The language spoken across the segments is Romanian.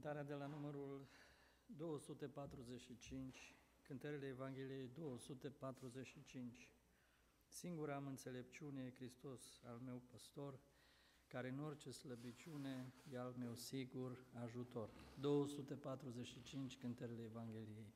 Cântarea de la numărul 245, cântările Evangheliei 245. Singura am înțelepciune e Hristos, al meu păstor, care în orice slăbiciune e al meu sigur ajutor. 245 cântările Evangheliei.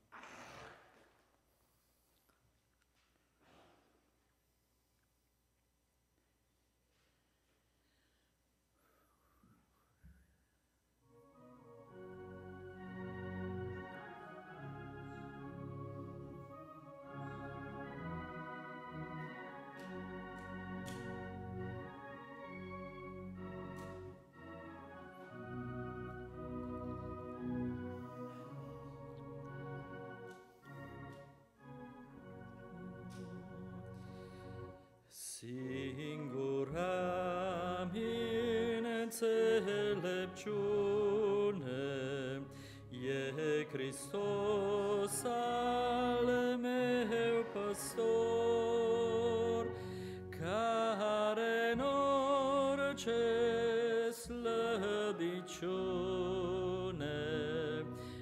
Orice slăbiciune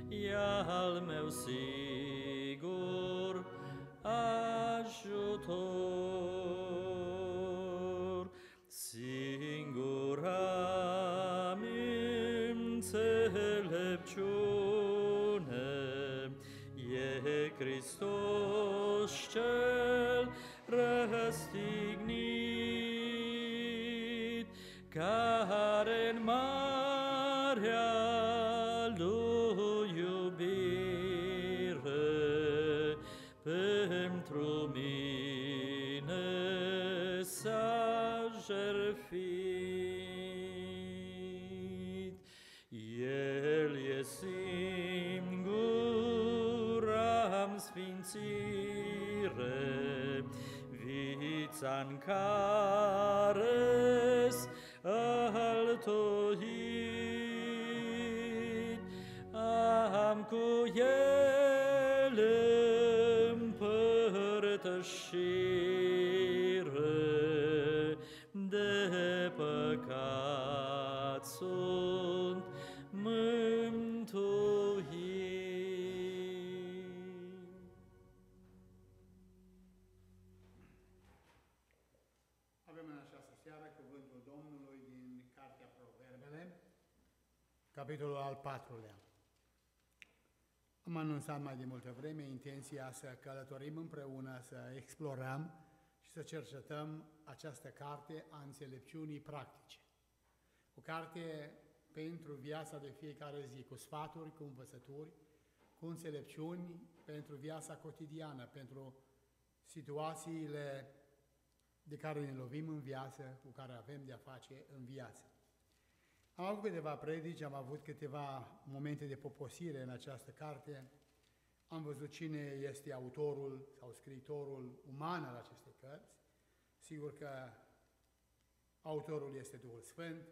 e al meu sigur ajutor. Singura înțelepciune e Hristos cel răstignit, care-s altoit. Am cu el împărtășire, de păcat sunt capitolul al patrulea. Am anunțat mai de multă vreme intenția să călătorim împreună, să explorăm și să cercetăm această carte a înțelepciunii practice. O carte pentru viața de fiecare zi, cu sfaturi, cu învățături, cu înțelepciuni pentru viața cotidiană, pentru situațiile de care ne lovim în viață, cu care avem de-a face în viață. Am avut câteva predici, am avut câteva momente de poposire în această carte, am văzut cine este autorul sau scriitorul uman al acestei cărți. Sigur că autorul este Duhul Sfânt.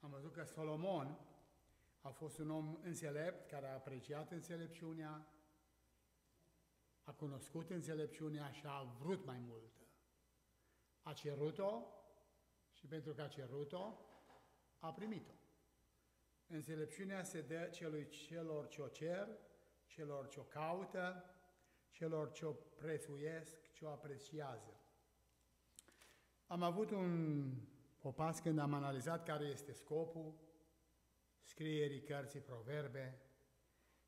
Am văzut că Solomon a fost un om înțelept care a apreciat înțelepciunea, a cunoscut înțelepciunea și a vrut mai multă. A cerut-o și pentru că a cerut-o, a primit-o. Înțelepciunea se dă celui celor ce o cer, celor ce o caută, celor ce o prețuiesc, ce o apreciază. Am avut un popas când am analizat care este scopul scrierii cărții proverbe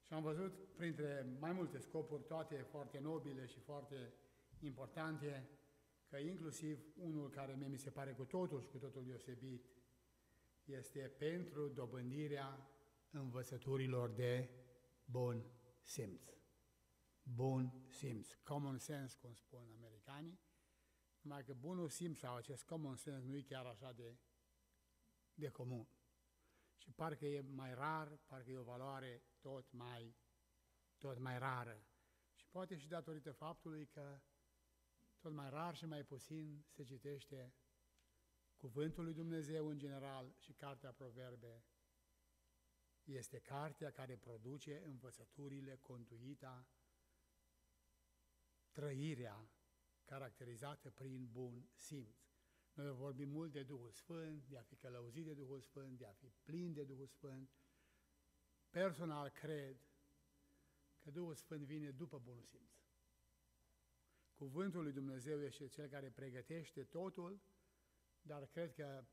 și am văzut printre mai multe scopuri, toate foarte nobile și foarte importante, că inclusiv unul care mie mi se pare cu totul și cu totul deosebit, este pentru dobândirea învățăturilor de bun simț. Bun simț, common sense, cum spun americanii, numai că bunul simț sau acest common sense nu e chiar așa de, de comun. Și parcă e mai rar, parcă e o valoare tot mai, tot mai rară. Și poate și datorită faptului că tot mai rar și mai puțin se citește Cuvântul lui Dumnezeu în general și Cartea Proverbe este cartea care produce învățăturile, conduita, trăirea caracterizată prin bun simț. Noi vorbim mult de Duhul Sfânt, de a fi călăuzit de Duhul Sfânt, de a fi plin de Duhul Sfânt, Personal cred că Duhul Sfânt vine după bunul simț. Cuvântul lui Dumnezeu este cel care pregătește totul, dar cred că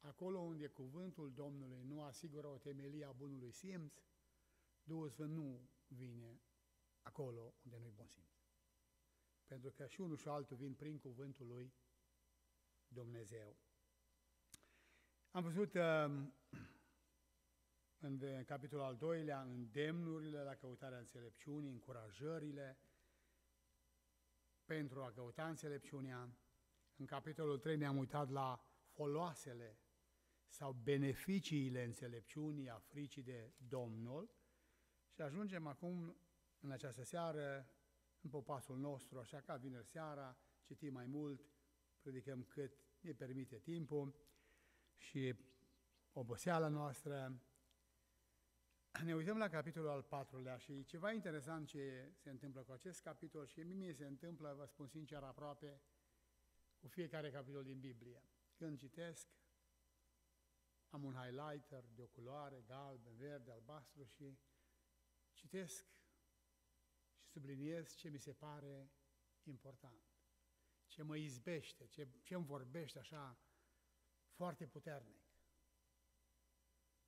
acolo unde cuvântul Domnului nu asigură o temelie a bunului simț, Duhul Sfânt nu vine acolo unde nu-i bun simț. Pentru că și unul și altul vin prin cuvântul lui Dumnezeu. Am văzut uh, în capitolul al doilea îndemnurile la căutarea înțelepciunii, încurajările pentru a căuta înțelepciunea. În capitolul 3 ne-am uitat la foloasele sau beneficiile înțelepciunii, a fricii de Domnul și ajungem acum în această seară în popasul nostru, așa ca vineri seara, citim mai mult, predicăm cât ne permite timpul și oboseala noastră. Ne uităm la capitolul al patrulea și ceva interesant ce se întâmplă cu acest capitol și mie se întâmplă, vă spun sincer, aproape cu fiecare capitol din Biblie. Când citesc, am un highlighter de o culoare, galben, verde, albastru și citesc și subliniez ce mi se pare important, ce mă izbește, ce, ce îmi vorbește așa foarte puternic.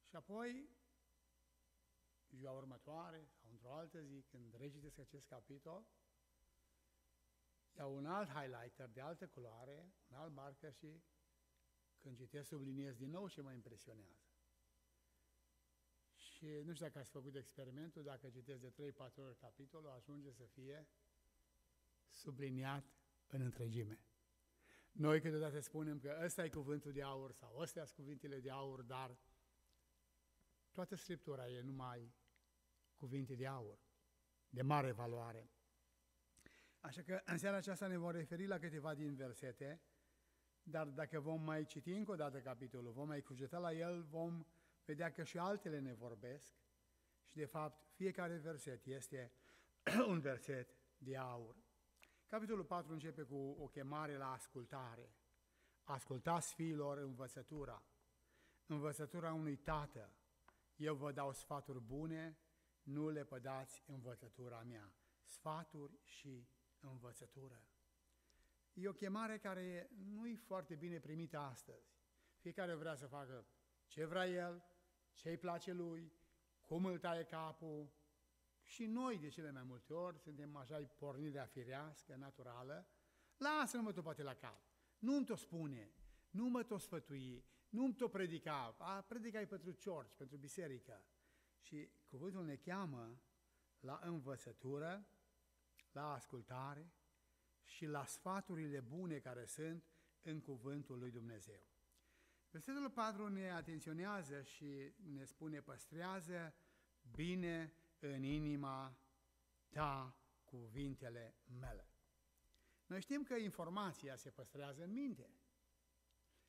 Și apoi, ziua următoare sau într-o altă zi, când recitesc acest capitol, iau un alt highlighter de altă culoare, un alt marker și când citesc, subliniez din nou ce mă impresionează. Și nu știu dacă ați făcut experimentul, dacă citesc de 3-4 ori capitolul, ajunge să fie subliniat în întregime. Noi câteodată spunem că ăsta e cuvântul de aur sau ăstea sunt cuvintele de aur, dar toată Scriptura e numai cuvinte de aur, de mare valoare. Așa că în seara aceasta ne vom referi la câteva din versete, dar dacă vom mai citi încă o dată capitolul, vom mai cugeta la el, vom vedea că și altele ne vorbesc și de fapt fiecare verset este un verset de aur. Capitolul 4 începe cu o chemare la ascultare. Ascultați fiilor învățătura, învățătura unui tată. Eu vă dau sfaturi bune, nu le pădați învățătura mea. Sfaturi și învățătură. E o chemare care nu e foarte bine primită astăzi. Fiecare vrea să facă ce vrea el, ce îi place lui, cum îl taie capul. Și noi, de cele mai multe ori, suntem așa pornirea firească, naturală. Lasă-mă tu poate la cap. Nu-mi tot spune, nu mă tot sfătui, nu-mi tot predica. A, predicai pentru ciorci, pentru biserică. Și cuvântul ne cheamă la învățătură, la ascultare și la sfaturile bune care sunt în cuvântul lui Dumnezeu. Versetul 4 ne atenționează și ne spune, păstrează bine în inima ta cuvintele mele. Noi știm că informația se păstrează în minte,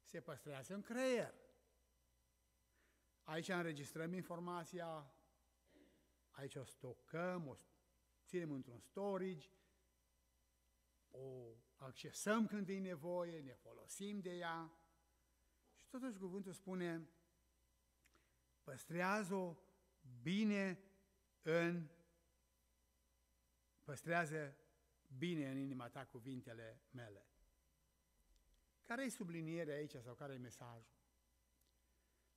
se păstrează în creier. Aici înregistrăm informația, aici o stocăm, o ținem într-un storage, o accesăm când e nevoie, ne folosim de ea, Totuși cuvântul spune, păstrează-o bine în, păstrează bine în inima ta cuvintele mele. Care e sublinierea aici sau care e mesajul?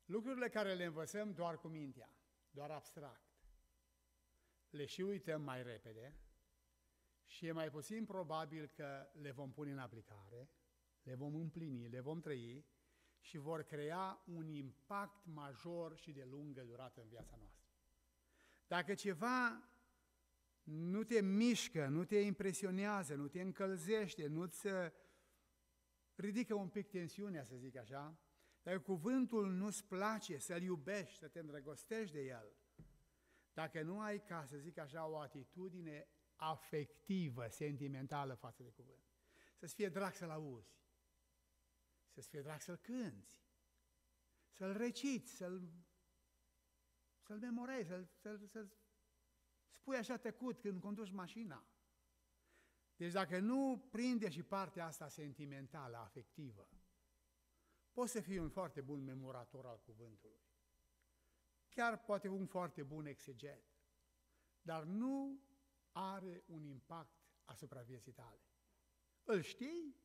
Lucrurile care le învățăm doar cu mintea, doar abstract, le și uităm mai repede și e mai puțin probabil că le vom pune în aplicare, le vom împlini, le vom trăi, și vor crea un impact major și de lungă durată în viața noastră. Dacă ceva nu te mișcă, nu te impresionează, nu te încălzește, nu-ți ridică un pic tensiunea, să zic așa, dacă cuvântul nu-ți place să-l iubești, să te îndrăgostești de el, dacă nu ai, ca să zic așa, o atitudine afectivă, sentimentală față de cuvânt, să-ți fie drag să-l auzi, să-ți fie drag să-l cânți, să-l reciți, să-l, să-l memorezi, să-l, să-l, să-l spui așa tăcut când conduci mașina. Deci dacă nu prinde și partea asta sentimentală, afectivă, poți să fii un foarte bun memorator al cuvântului. Chiar poate un foarte bun exeget, dar nu are un impact asupra vieții tale. Îl știi,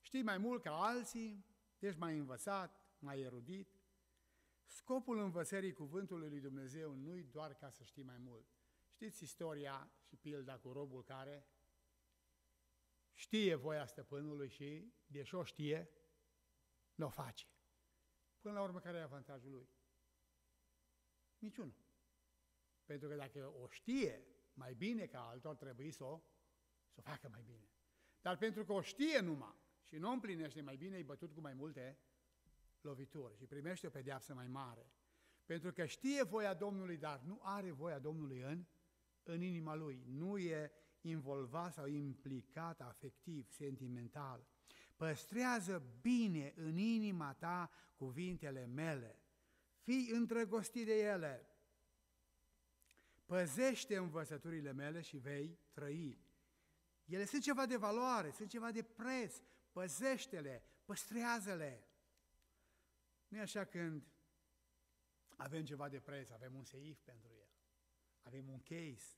știi mai mult ca alții, ești mai învățat, mai erudit. Scopul învățării cuvântului lui Dumnezeu nu-i doar ca să știi mai mult. Știți istoria și pilda cu robul care știe voia stăpânului și, deși o știe, nu o face. Până la urmă, care e avantajul lui? Niciunul. Pentru că dacă o știe mai bine ca altul, ar trebui să o, să o facă mai bine. Dar pentru că o știe numai și nu o împlinește mai bine, e bătut cu mai multe lovituri și primește o pedeapsă mai mare. Pentru că știe voia Domnului, dar nu are voia Domnului în, în inima lui. Nu e involvat sau implicat afectiv, sentimental. Păstrează bine în inima ta cuvintele mele. Fii îndrăgostit de ele. Păzește învățăturile mele și vei trăi. Ele sunt ceva de valoare, sunt ceva de preț. Păzește-le, păstrează-le. nu e așa când avem ceva de preț, avem un seif pentru el, avem un case,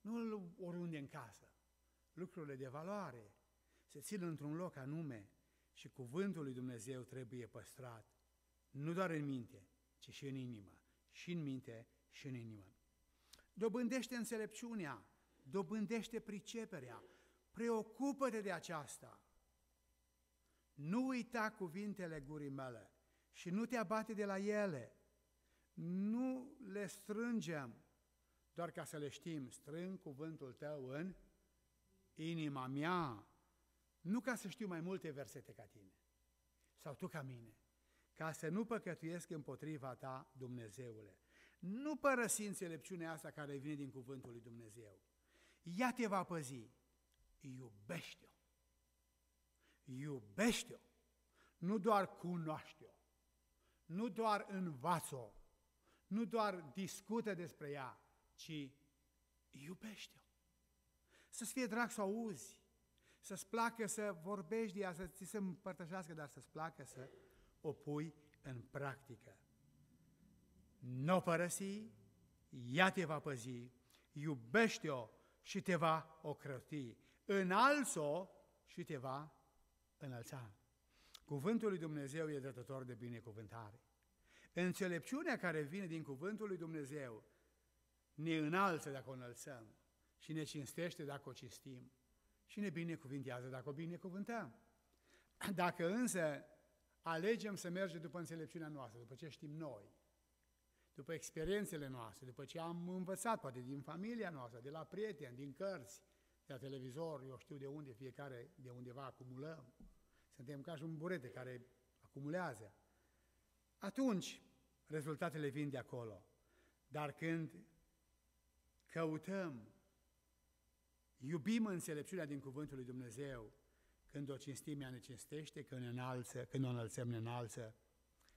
nu oriunde în casă. Lucrurile de valoare se țin într-un loc anume și cuvântul lui Dumnezeu trebuie păstrat, nu doar în minte, ci și în inimă, și în minte și în inimă. Dobândește înțelepciunea, dobândește priceperea, preocupă-te de aceasta. Nu uita cuvintele gurii mele și nu te abate de la ele. Nu le strângem doar ca să le știm. Strâng cuvântul tău în inima mea, nu ca să știu mai multe versete ca tine sau tu ca mine, ca să nu păcătuiesc împotriva ta, Dumnezeule. Nu părăsi înțelepciunea asta care vine din cuvântul lui Dumnezeu. Ea te va păzi. Iubește-o. Iubește-o. Nu doar cunoaște-o. Nu doar învață-o. Nu doar discută despre ea, ci iubește-o. Să-ți fie drag să auzi, să-ți placă să vorbești de ea, să ți se împărtășească, dar să-ți placă să o pui în practică. Nu o părăsi, ea te va păzi, iubește-o și te va ocrăti, înalță-o și te va înălța. Cuvântul lui Dumnezeu e dătător de binecuvântare. Înțelepciunea care vine din cuvântul lui Dumnezeu ne înalță dacă o înălțăm și ne cinstește dacă o cinstim și ne binecuvintează dacă o binecuvântăm. Dacă însă alegem să mergem după înțelepciunea noastră, după ce știm noi, după experiențele noastre, după ce am învățat, poate din familia noastră, de la prieteni, din cărți, de la televizor, eu știu de unde, fiecare de undeva acumulăm. Suntem ca și un burete care acumulează. Atunci, rezultatele vin de acolo. Dar când căutăm, iubim înțelepciunea din Cuvântul lui Dumnezeu, când o cinstim, ea ne cinstește, când, ne înalță, când o înălțăm, ne înalță,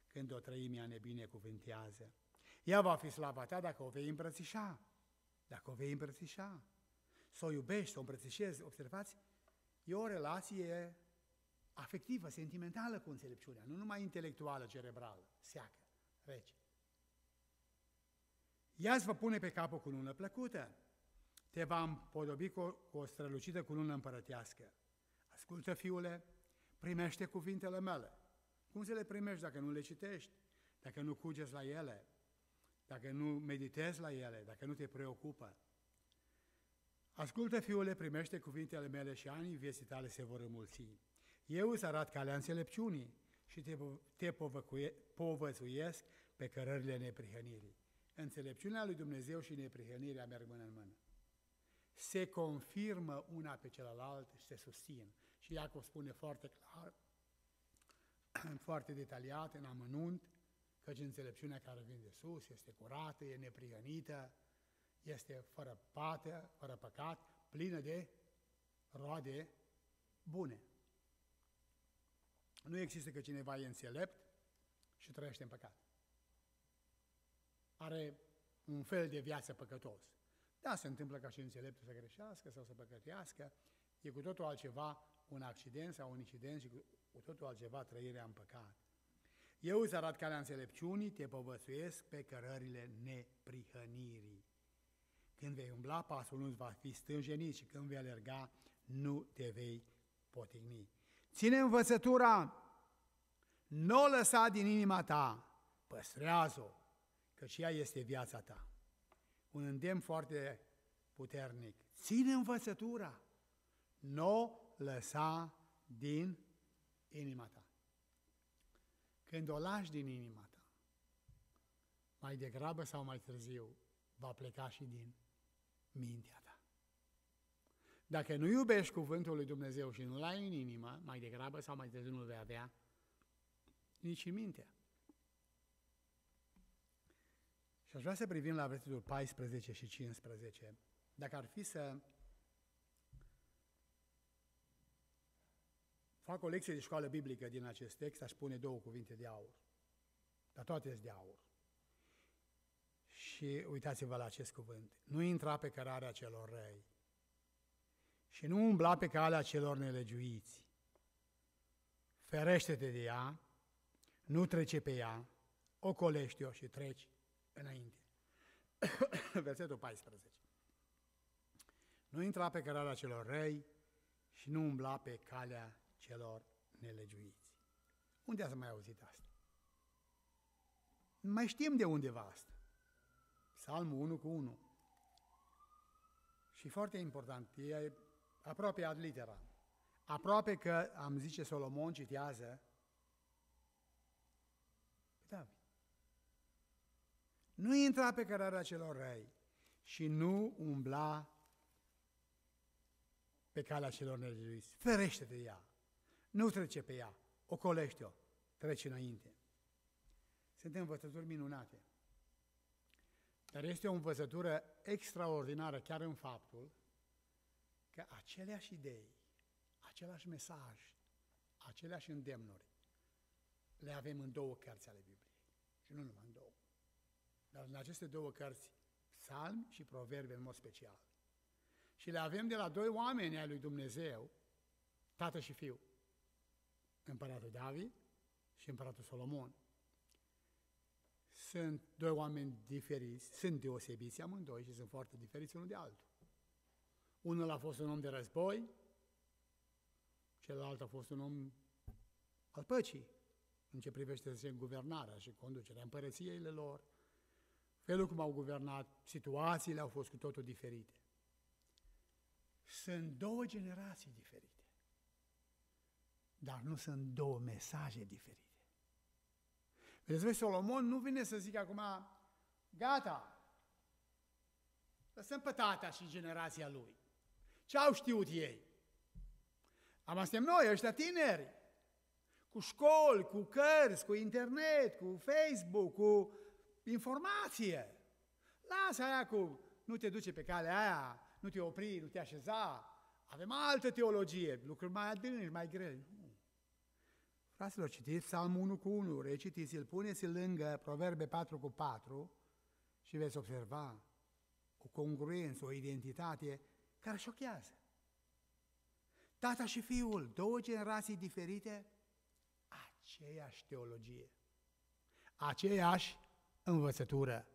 când o trăim, ea ne binecuvântează. Ea va fi slava ta dacă o vei îmbrățișa, dacă o vei îmbrățișa. Să o iubești, să o îmbrățișezi, observați, e o relație afectivă, sentimentală cu înțelepciunea, nu numai intelectuală, cerebrală, seacă, rece. Ea îți va pune pe cap o cunună plăcută, te va împodobi cu o, cu o strălucită cunună împărătească. Ascultă, fiule, primește cuvintele mele. Cum să le primești dacă nu le citești, dacă nu cugeți la ele, dacă nu meditezi la ele, dacă nu te preocupă? Ascultă, fiule, primește cuvintele mele și anii vieții tale se vor înmulți. Eu îți arăt calea înțelepciunii și te, te povățuiesc pe cărările neprihănirii. Înțelepciunea lui Dumnezeu și neprihănirea merg mână în mână. Se confirmă una pe celălalt și se susțin. Și Iacov spune foarte clar, foarte detaliat, în amănunt, căci înțelepciunea care vine de sus este curată, e neprihănită, este fără pată, fără păcat, plină de roade bune. Nu există că cineva e înțelept și trăiește în păcat are un fel de viață păcătos. Da, se întâmplă ca și înțeleptul să greșească sau să păcătească, e cu totul altceva un accident sau un incident și cu totul altceva trăirea în păcat. Eu îți arăt calea înțelepciunii, te povățuiesc pe cărările neprihănirii. Când vei umbla, pasul nu va fi stânjenit și când vei alerga, nu te vei potigni. Ține învățătura, nu o lăsa din inima ta, păstrează-o, că și ea este viața ta. Un îndemn foarte puternic. Ține învățătura, nu o lăsa din inima ta. Când o lași din inima ta, mai degrabă sau mai târziu va pleca și din mintea ta. Dacă nu iubești cuvântul lui Dumnezeu și nu-l ai în inimă, mai degrabă sau mai târziu nu vei avea nici în mintea. Și aș vrea să privim la versetul 14 și 15. Dacă ar fi să fac o lecție de școală biblică din acest text, aș pune două cuvinte de aur. Dar toate sunt de aur. Și uitați-vă la acest cuvânt. Nu intra pe cărarea celor răi și nu umbla pe calea celor nelegiuiți. Ferește-te de ea, nu trece pe ea, ocolește-o și treci înainte. Versetul 14. Nu intra pe cărarea celor răi și nu umbla pe calea celor nelegiuiți. Unde ați mai auzit asta? Mai știm de undeva asta. Psalmul 1 cu 1. Și foarte important, e aproape ad litera. Aproape că, am zice Solomon, citează pe David. Nu intra pe cărarea celor răi și nu umbla pe calea celor nelegiuiți. Ferește de ea. Nu trece pe ea. Ocolește-o. Trece înainte. Sunt învățături minunate. Dar este o învățătură extraordinară chiar în faptul că aceleași idei, același mesaj, aceleași îndemnuri le avem în două cărți ale Bibliei. Și nu numai în două. Dar în aceste două cărți, psalmi și proverbe în mod special. Și le avem de la doi oameni ai lui Dumnezeu, tată și fiu. Împăratul David și împăratul Solomon. Sunt doi oameni diferiți, sunt deosebiți amândoi și sunt foarte diferiți unul de altul. Unul a fost un om de război, celălalt a fost un om al păcii, în ce privește guvernarea și conducerea împărăției lor. Felul cum au guvernat, situațiile au fost cu totul diferite. Sunt două generații diferite, dar nu sunt două mesaje diferite. Vedeți, voi, Solomon nu vine să zică acum, gata, lăsăm pe tata și generația lui. Ce au știut ei? Am suntem noi, ăștia tineri, cu școli, cu cărți, cu internet, cu Facebook, cu informație. Lasă aia cu nu te duce pe calea aia, nu te opri, nu te așeza. Avem altă teologie, lucruri mai adânci, mai grele. Nu. Fraților, citiți Psalmul 1 cu 1, recitiți-l, puneți-l lângă Proverbe 4 cu 4 și veți observa o congruență, o identitate care șochează. Tata și fiul, două generații diferite, aceeași teologie, aceeași învățătură.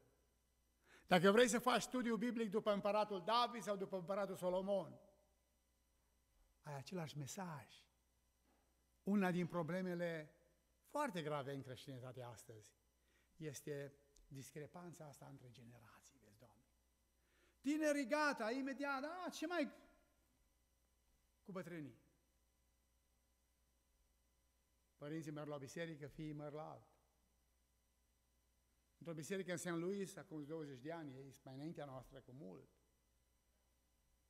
Dacă vrei să faci studiu biblic după împăratul David sau după împăratul Solomon, ai același mesaj. Una din problemele foarte grave în creștinătate astăzi este discrepanța asta între generații, vezi, Doamne. Tinerii gata, imediat, da, ce mai cu bătrânii? Părinții merg la biserică, fiii merg la alt. Într-o biserică în St. Louis, acum 20 de ani, ei mai înaintea noastră cu mult,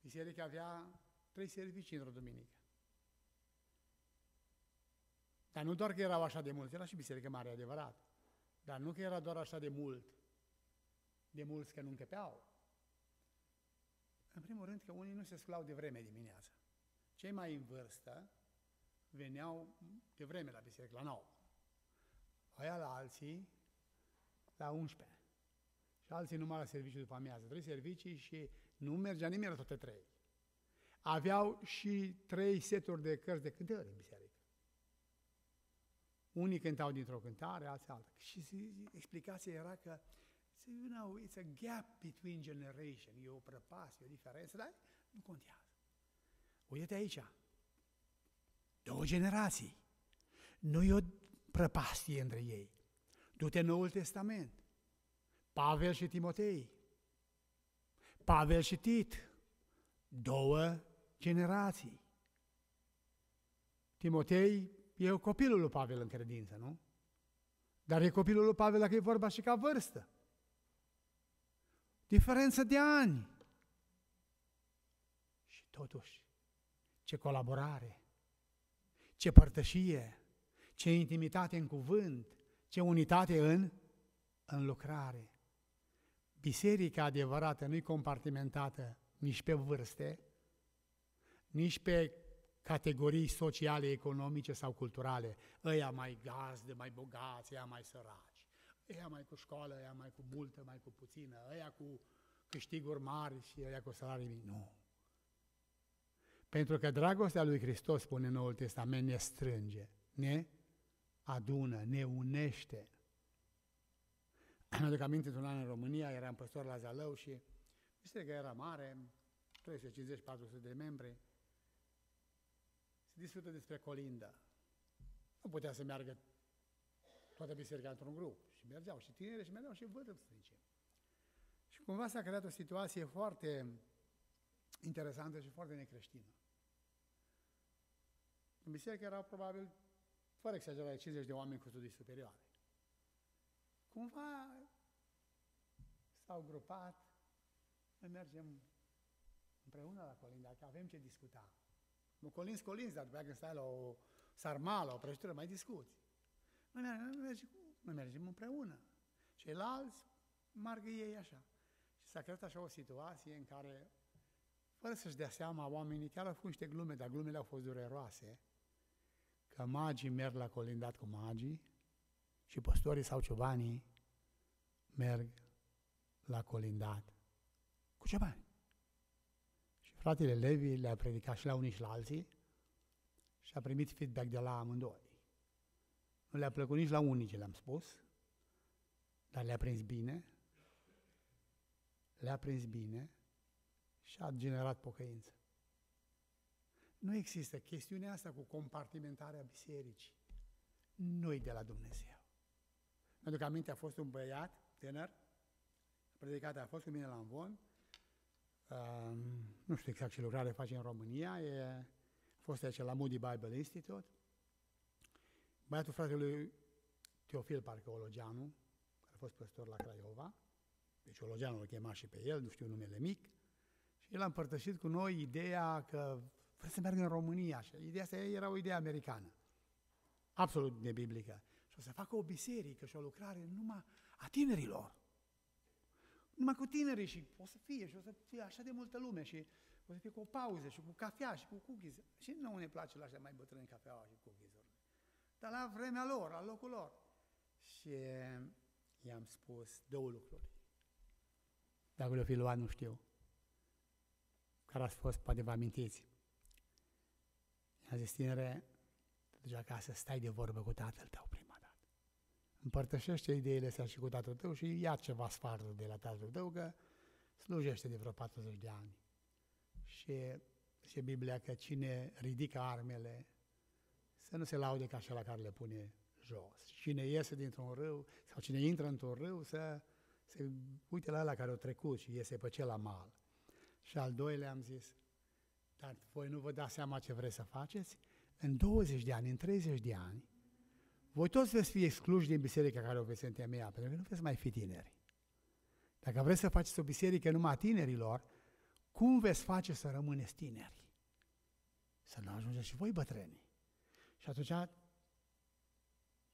biserica avea trei servicii într-o duminică. Dar nu doar că erau așa de mulți, era și biserică mare, adevărat. Dar nu că era doar așa de mult, de mulți că nu încăpeau. În primul rând că unii nu se sculau de vreme dimineața. Cei mai în vârstă veneau de vreme la biserică, la 9. Aia la alții la 11. Și alții numai la serviciu după amiază. Trei servicii și nu mergea nimeni la toate trei. Aveau și trei seturi de cărți de cântări în biserică. Unii cântau dintr-o cântare, alții alta. Și explicația era că, you know, it's a gap between generation, e o prăpastie, o diferență, dar nu contează. Uite aici, două generații. Nu e o prăpastie între ei. Du-te în Noul Testament. Pavel și Timotei. Pavel și Tit. Două generații. Timotei e copilul lui Pavel în credință, nu? Dar e copilul lui Pavel dacă e vorba și ca vârstă. Diferență de ani. Și totuși, ce colaborare, ce părtășie, ce intimitate în cuvânt, ce unitate în, în lucrare. Biserica adevărată nu-i compartimentată nici pe vârste, nici pe categorii sociale, economice sau culturale. Ăia mai gazde, mai bogați, ăia mai săraci, ăia mai cu școală, ăia mai cu multă, mai cu puțină, ăia cu câștiguri mari și ăia cu salarii mici. Nu. Pentru că dragostea lui Hristos, spune Noul Testament, ne strânge, ne adună, ne unește. Am aduc aminte într-un an în România, eram păstor la Zalău și biserica era mare, 350-400 de membri, se discută despre colindă. Nu putea să meargă toată biserica într-un grup. Și mergeau și tineri și mergeau și vârstnici. Și cumva s-a creat o situație foarte interesantă și foarte necreștină. În biserică erau probabil, fără exagerare, 50 de oameni cu studii superioare. Cumva s-au grupat, noi mergem împreună la colinda, că avem ce discuta. Nu colinzi, colinzi, dar după când stai la o sarmală, o prăjitură, mai discuți. Noi mergem, noi mergem, noi mergem împreună. Ceilalți margă ei așa. Și s-a creat așa o situație în care, fără să-și dea seama, oamenii chiar au făcut niște glume, dar glumele au fost dureroase, că magii merg la colindat cu magii și păstorii sau ciobanii merg la colindat cu ciobani. Și fratele Levi le-a predicat și la unii și la alții și a primit feedback de la amândoi. Nu le-a plăcut nici la unii ce le-am spus, dar le-a prins bine, le-a prins bine și a generat pocăință. Nu există chestiunea asta cu compartimentarea bisericii. Nu-i de la Dumnezeu. Mi-aduc aminte, a fost un băiat tânăr, predicat a fost cu mine la Învon, uh, nu știu exact ce lucrare face în România, e, a fost aici la Moody Bible Institute. Băiatul fratelui Teofil parcă Ologeanu, care a fost păstor la Craiova, deci Ologeanu îl chema și pe el, nu știu numele mic, și el a împărtășit cu noi ideea că Vrea să meargă în România. Și ideea asta era o idee americană. Absolut nebiblică. Și o să facă o biserică și o lucrare numai a tinerilor. Numai cu tinerii și o să fie și o să fie așa de multă lume și o să fie cu o pauză și cu cafea și cu cookies. Și nu ne place la așa mai bătrâni cafeaua și cookies Dar la vremea lor, la locul lor. Și i-am spus două lucruri. Dacă le-o fi luat, nu știu. Care ați fost, poate vă amintiți. A zis, tinere, te duci acasă, stai de vorbă cu tatăl tău prima dată. Împărtășește ideile astea și cu tatăl tău și ia ceva sfaturi de la tatăl tău, că slujește de vreo 40 de ani. Și zice Biblia că cine ridică armele, să nu se laude ca așa la care le pune jos. Cine iese dintr-un râu, sau cine intră într-un râu, să se uite la ăla care o trecut și iese pe cel mal. Și al doilea am zis, dar voi nu vă dați seama ce vreți să faceți? În 20 de ani, în 30 de ani, voi toți veți fi excluși din biserica care o veți întemeia, pentru că nu veți mai fi tineri. Dacă vreți să faceți o biserică numai a tinerilor, cum veți face să rămâneți tineri? Să nu ajungeți și voi bătrâni. Și atunci,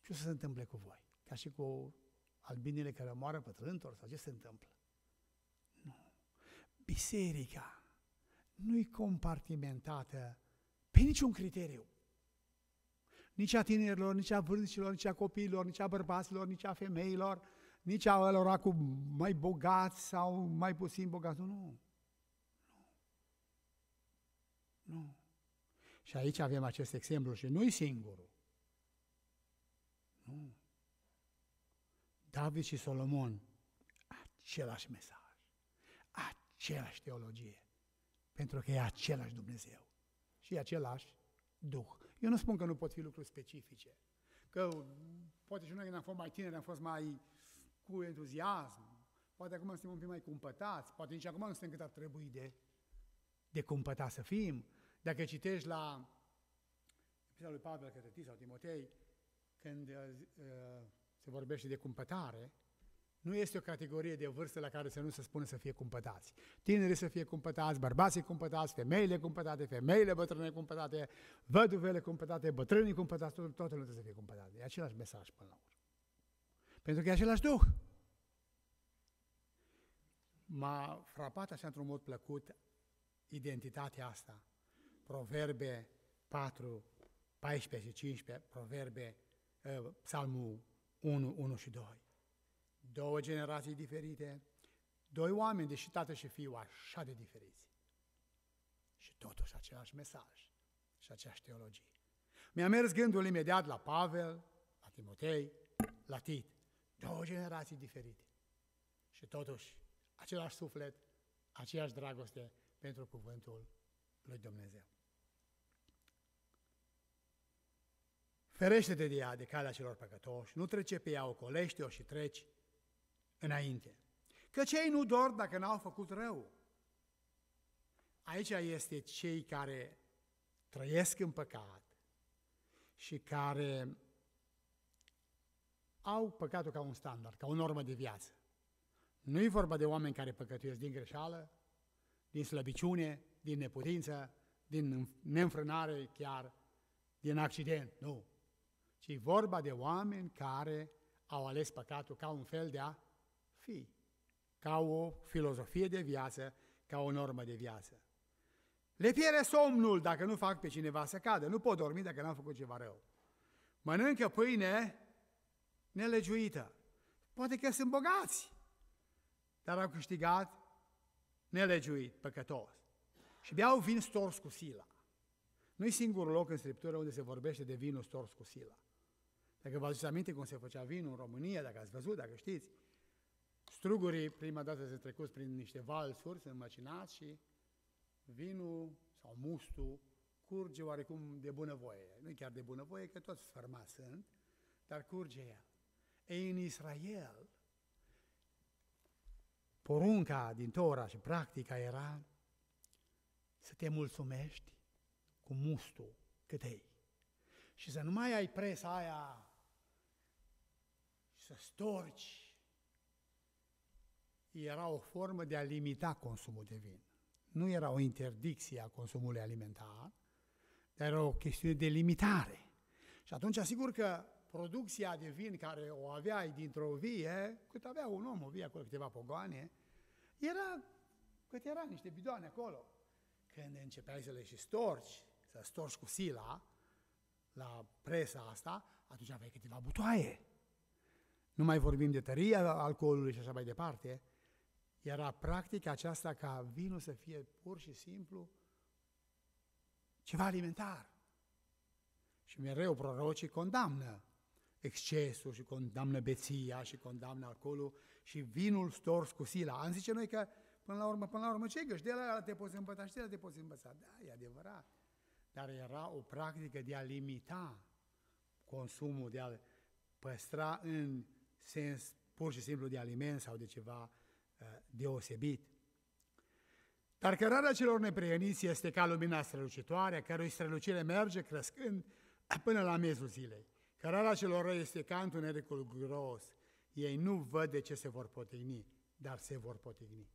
ce o să se întâmple cu voi? Ca și cu albinele care moară pe trântor, sau ce se întâmplă? Nu. Biserica nu-i compartimentată pe niciun criteriu. Nici a tinerilor, nici a vârstnicilor, nici a copiilor, nici a bărbaților, nici a femeilor, nici a lor cu mai bogați sau mai puțin bogați. Nu, nu. Nu. Și aici avem acest exemplu și nu-i singurul. Nu. David și Solomon, același mesaj, același teologie, pentru că e același Dumnezeu și e același Duh. Eu nu spun că nu pot fi lucruri specifice, că poate și noi când am fost mai tineri am fost mai cu entuziasm, poate acum suntem un pic mai cumpătați, poate nici acum nu suntem cât ar trebui de, de cumpătați să fim. Dacă citești la epistola lui Pavel către Tii sau Timotei, când uh, uh, se vorbește de cumpătare, nu este o categorie de vârstă la care să nu se spune să fie cumpătați. Tinerii să fie cumpătați, bărbații cumpătați, femeile cumpătate, femeile bătrâne cumpătate, văduvele cumpătate, bătrânii cumpătați, totul, totul nu trebuie să fie cumpătat. E același mesaj până la urmă. Pentru că e același Duh. M-a frapat așa într-un mod plăcut identitatea asta. Proverbe 4, 14 și 15, Proverbe, uh, Psalmul 1, 1 și 2. Două generații diferite, doi oameni, deși tată și fiu, așa de diferiți. Și totuși același mesaj și aceeași teologie. Mi-a mers gândul imediat la Pavel, la Timotei, la Tit. Două generații diferite. Și totuși, același suflet, aceeași dragoste pentru cuvântul lui Dumnezeu. Ferește-te de ea, de calea celor păcătoși, nu trece pe ea, ocolește-o și treci înainte. Că cei nu dor dacă n-au făcut rău. Aici este cei care trăiesc în păcat și care au păcatul ca un standard, ca o normă de viață. Nu e vorba de oameni care păcătuiesc din greșeală, din slăbiciune, din neputință, din neînfrânare chiar, din accident, nu. Ci e vorba de oameni care au ales păcatul ca un fel de a fi, ca o filozofie de viață, ca o normă de viață. Le pierde somnul dacă nu fac pe cineva să cadă, nu pot dormi dacă n-am făcut ceva rău. Mănâncă pâine nelegiuită. Poate că sunt bogați, dar au câștigat nelegiuit, păcătos. Și beau vin stors cu sila. nu e singurul loc în Scriptură unde se vorbește de vinul stors cu sila. Dacă vă aduceți aminte cum se făcea vinul în România, dacă ați văzut, dacă știți, strugurii prima dată se trecut prin niște valsuri, sunt măcinați și vinul sau mustul curge oarecum de bunăvoie. Nu chiar de bunăvoie, că toți sfărmați sunt, dar curge el. Ei, în Israel, porunca din Tora și practica era să te mulțumești cu mustul cât ei. Și să nu mai ai presa aia și să storci. Era o formă de a limita consumul de vin. Nu era o interdicție a consumului alimentar, dar era o chestiune de limitare. Și atunci, asigur că producția de vin care o aveai dintr-o vie, cât avea un om, o vie acolo, câteva pogoane, era cât era, niște bidoane acolo. Când începeai să le și storci, să storci cu sila, la presa asta, atunci aveai câteva butoaie. Nu mai vorbim de tăria alcoolului și așa mai departe. Era practica aceasta ca vinul să fie pur și simplu ceva alimentar. Și mereu prorocii condamnă excesul și condamnă beția și condamnă alcoolul și vinul stors cu sila. Am zice noi că până la urmă, până la urmă ce găși? De la te poți îmbăta și de la te poți învăța. Da, e adevărat. Dar era o practică de a limita consumul, de a păstra în sens pur și simplu de aliment sau de ceva uh, deosebit. Dar cărarea celor neprieniți este ca lumina strălucitoare, cărui strălucire merge crescând până la mezul zilei. Cărarea celor răi este ca întunericul gros. Ei nu văd de ce se vor potigni, dar se vor potigni.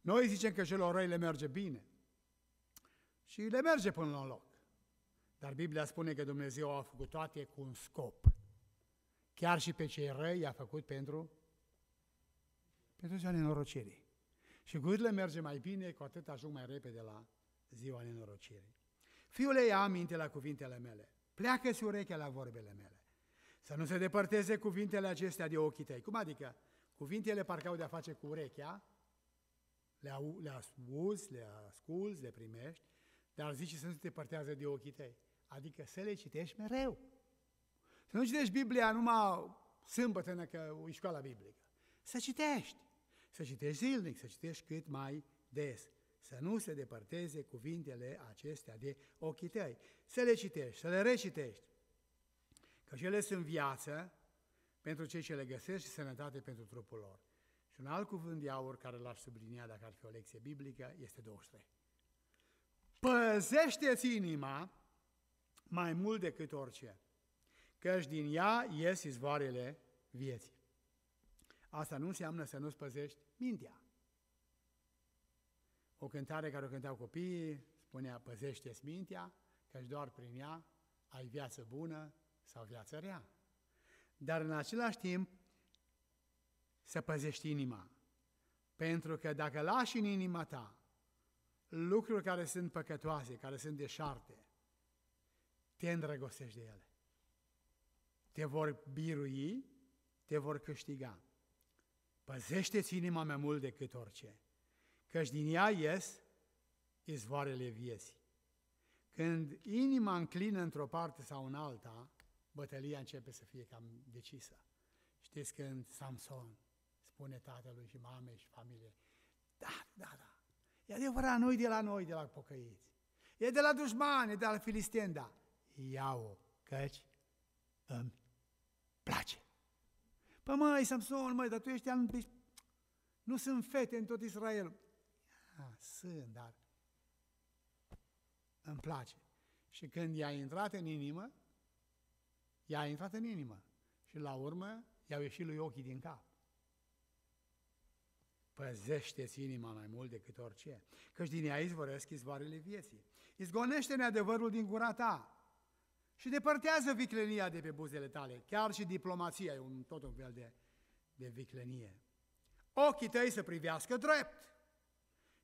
Noi zicem că celor răi le merge bine și le merge până la loc. Dar Biblia spune că Dumnezeu a făcut toate cu un scop. Chiar și pe cei răi i-a făcut pentru, pentru ziua nenorocirii. Și cu cât le merge mai bine, cu atât ajung mai repede la ziua nenorocirii. Fiule, ia aminte la cuvintele mele. Pleacă-ți urechea la vorbele mele. Să nu se depărteze cuvintele acestea de ochii tăi. Cum adică? Cuvintele parcă au de-a face cu urechea, le, au, le auzi, le asculți, le primești, dar zice să nu se depărtează de ochii tăi. Adică să le citești mereu. Să Să nu citești Biblia numai sâmbătă, că e școala biblică. Să citești. Să citești zilnic, să citești cât mai des. Să nu se depărteze cuvintele acestea de ochii tăi. Să le citești, să le recitești. Că ele sunt viață pentru cei ce le găsesc și sănătate pentru trupul lor. Și un alt cuvânt de aur care l-aș sublinia dacă ar fi o lecție biblică este 23. Păzește-ți inima mai mult decât orice, căci din ea ies izvoarele vieții. Asta nu înseamnă să nu-ți păzești mintea. O cântare care o cântau copiii spunea, păzește-ți mintea, căci doar prin ea ai viață bună sau viață rea. Dar în același timp, să păzești inima. Pentru că dacă lași în inima ta lucruri care sunt păcătoase, care sunt deșarte, te îndrăgostești de ele. Te vor birui, te vor câștiga. Păzește-ți inima mai mult decât orice, căci din ea ies izvoarele vieții. Când inima înclină într-o parte sau în alta, bătălia începe să fie cam decisă. Știți când Samson spune tatălui și mamei și familie, da, da, da, e adevărat, nu de la noi, de la pocăiți. E de la dușmani, e de la filisteni, da. Iau-o, căci îmi place. Păi măi, Samson, măi, dar tu ești al... Nu sunt fete în tot Israel. Ah, sunt, dar îmi place. Și când i-a intrat în inimă, i-a intrat în inimă. Și la urmă i-au ieșit lui ochii din cap. Păzește-ți inima mai mult decât orice, căci din ea izvoresc izvoarele vieții. Izgonește-ne adevărul din gura ta și depărtează viclenia de pe buzele tale. Chiar și diplomația e un, tot un fel de, de viclenie. Ochii tăi să privească drept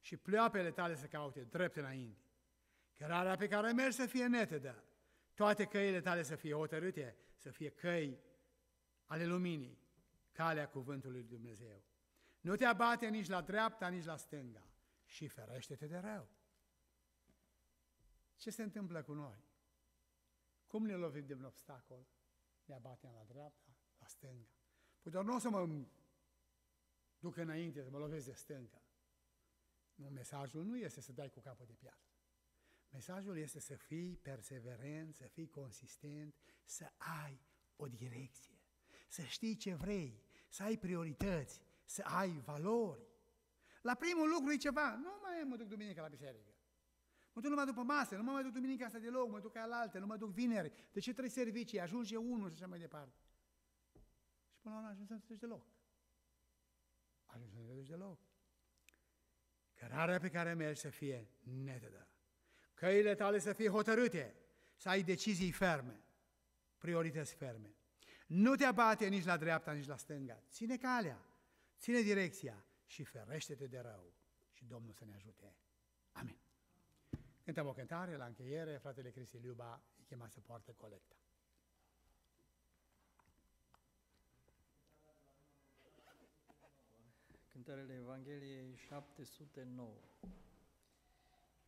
și pleoapele tale să caute drept înainte. Cărarea pe care mergi să fie netedă, toate căile tale să fie hotărâte, să fie căi ale luminii, calea cuvântului lui Dumnezeu. Nu te abate nici la dreapta, nici la stânga și ferește-te de rău. Ce se întâmplă cu noi? Cum ne lovim de un obstacol? Ne abatem la dreapta, la stânga. Păi doar nu o să mă duc înainte, să mă lovesc de stânga. Nu, mesajul nu este să dai cu capul de piatră. Mesajul este să fii perseverent, să fii consistent, să ai o direcție, să știi ce vrei, să ai priorități, să ai valori. La primul lucru e ceva, nu mai mă duc duminică la biserică. Mă duc numai după masă, nu mă mai duc duminica asta deloc, mă duc la alte, nu mă duc vineri. De ce trei servicii? Ajunge unul și așa mai departe. Și până la urmă ajungi să nu te duci deloc. Ajungi să nu te duci deloc. Cărarea pe care mergi să fie netedă. Căile tale să fie hotărâte, să ai decizii ferme, priorități ferme. Nu te abate nici la dreapta, nici la stânga. Ține calea, ține direcția și ferește-te de rău. Și Domnul să ne ajute. Amin. Cântăm o cântare, la încheiere, fratele Cristi Liuba îi chema să poartă colecta. Cântărele Evangheliei 709.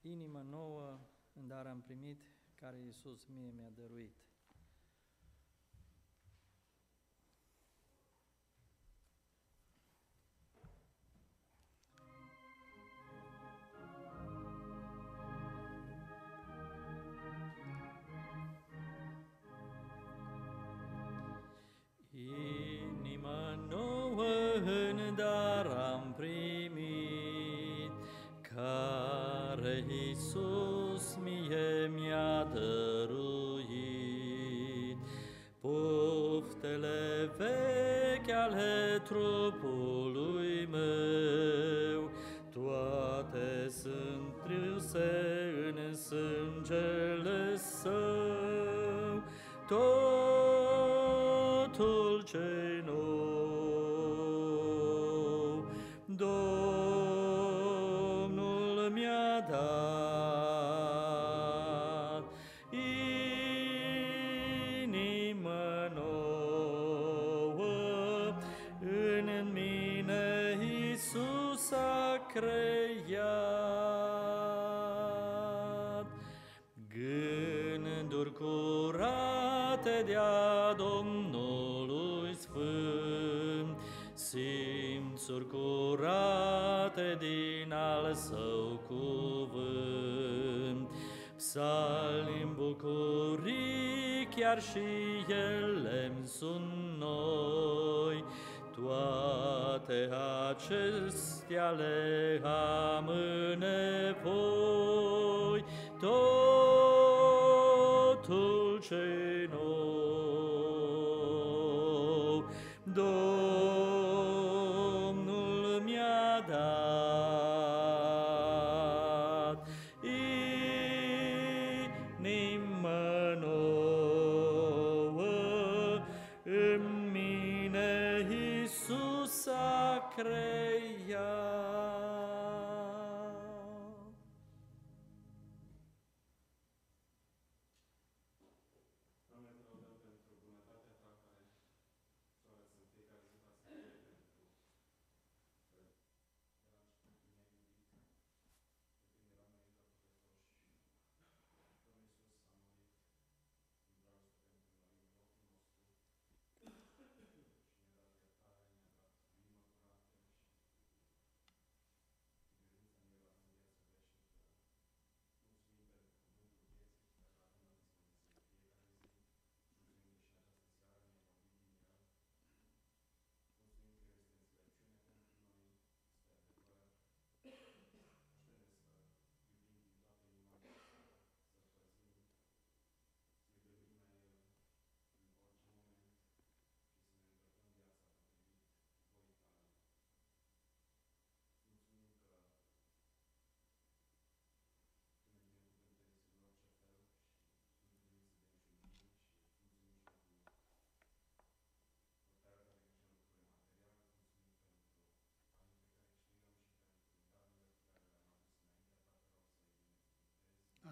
Inimă nouă în dar am primit, care Iisus mie mi-a dăruit. creat. Gânduri curate de-a Domnului Sfânt, simțuri curate din al său cuvânt. Psalim bucurii, chiar și ele sunt noi, toate acestea le am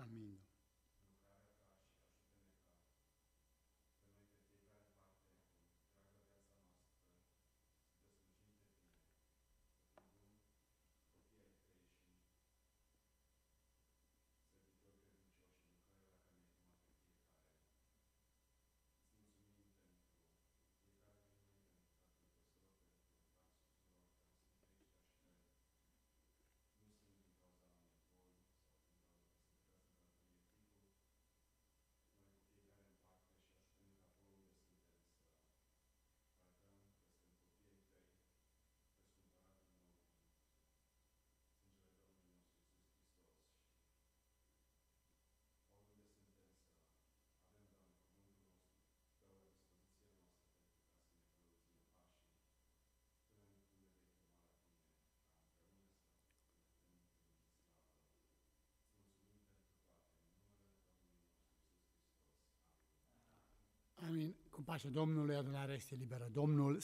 Amin. Cu pace Domnului, adunarea este liberă. Domnul